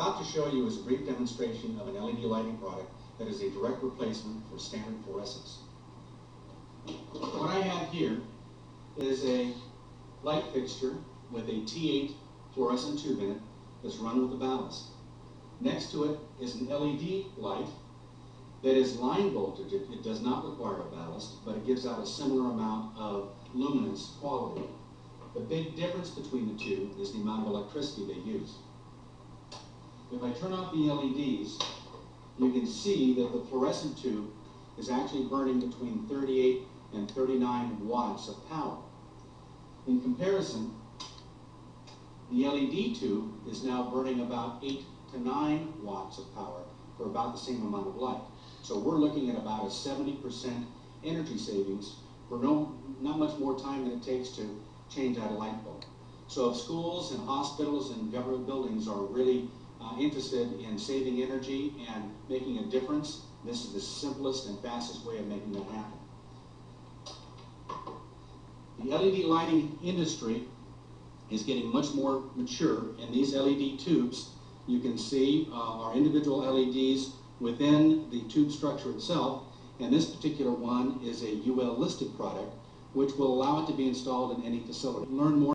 about to show you is a brief demonstration of an LED lighting product that is a direct replacement for standard fluorescence. What I have here is a light fixture with a T8 fluorescent tube in it that's run with a ballast. Next to it is an LED light that is line voltage. It, it does not require a ballast, but it gives out a similar amount of luminance quality. The big difference between the two is the amount of electricity they use. If I turn off the LEDs, you can see that the fluorescent tube is actually burning between 38 and 39 watts of power. In comparison, the LED tube is now burning about 8 to 9 watts of power for about the same amount of light. So we're looking at about a 70% energy savings for no, not much more time than it takes to change out a light bulb. So if schools and hospitals and government buildings are really interested in saving energy and making a difference, this is the simplest and fastest way of making that happen. The LED lighting industry is getting much more mature, and these LED tubes, you can see, uh, are individual LEDs within the tube structure itself, and this particular one is a UL listed product, which will allow it to be installed in any facility. Learn more